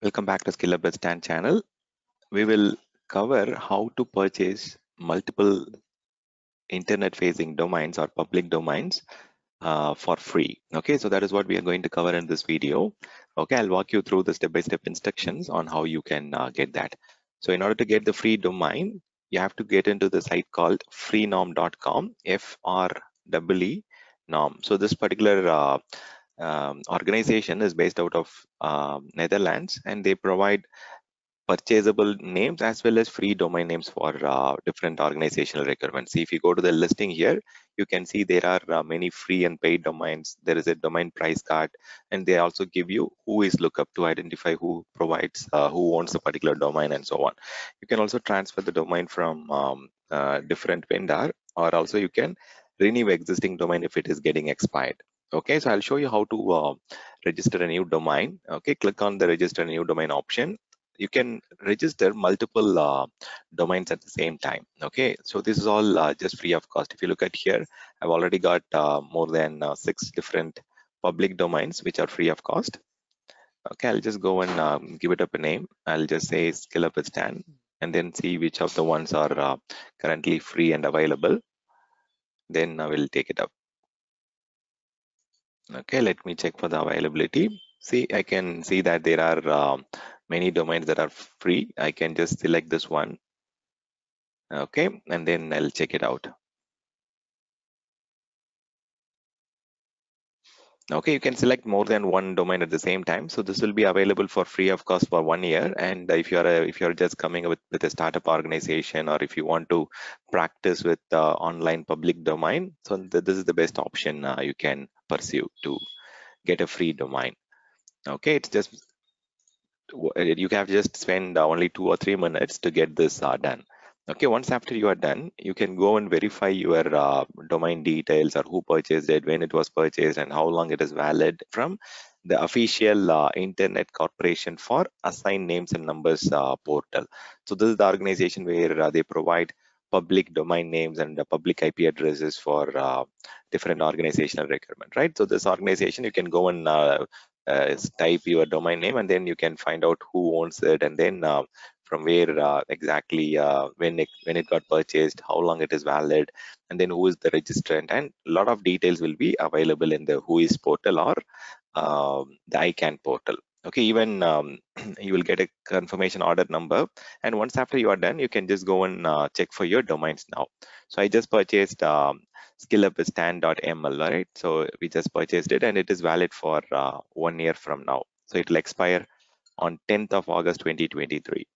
Welcome back to Skill Up with Stan channel. We will cover how to purchase multiple internet facing domains or public domains uh, for free. Okay, so that is what we are going to cover in this video. Okay, I'll walk you through the step-by-step instructions on how you can uh, get that. So in order to get the free domain, you have to get into the site called freenom.com, F-R-E-E norm. So this particular uh, um, organization is based out of uh, Netherlands and they provide purchasable names as well as free domain names for uh, different organizational requirements. if you go to the listing here, you can see there are uh, many free and paid domains. There is a domain price card, and they also give you WHOIS lookup to identify who provides, uh, who owns a particular domain, and so on. You can also transfer the domain from um, uh, different vendor, or also you can renew existing domain if it is getting expired okay so i'll show you how to uh, register a new domain. Okay click on the register a new domain option. You can register multiple uh, domains at the same time. Okay so this is all uh, just free of cost. If you look at here i've already got uh, more than uh, six different public domains which are free of cost. Okay i'll just go and um, give it up a name. I'll just say skill up with stan and then see which of the ones are uh, currently free and available. Then i will take it up okay let me check for the availability. See i can see that there are uh, many domains that are free. I can just select this one. Okay and then i'll check it out okay you can select more than one domain at the same time. So this will be available for free of cost for one year. And if you're a, if you're just coming with with a startup organization or if you want to practice with uh, online public domain so th this is the best option uh, you can pursue to get a free domain. Okay it's just you have just spend only two or three minutes to get this uh, done okay once after you are done you can go and verify your uh, domain details or who purchased it when it was purchased and how long it is valid from the official uh, internet corporation for assigned names and numbers uh, portal. So this is the organization where uh, they provide public domain names and public ip addresses for uh, different organizational requirement right? So this organization you can go and uh, type your domain name and then you can find out who owns it and then from where uh, exactly uh, when it when it got purchased how long it is valid and then who is the registrant and a lot of details will be available in the WHOIS portal or um, the icann portal. Okay even um, you will get a confirmation order number and once after you are done you can just go and uh, check for your domains now. So i just purchased um, skillupwithstan.ml right so we just purchased it and it is valid for uh, one year from now. So it will expire on 10th of august 2023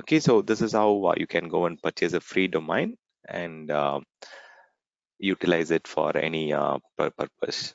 okay so this is how uh, you can go and purchase a free domain and uh, utilize it for any uh, purpose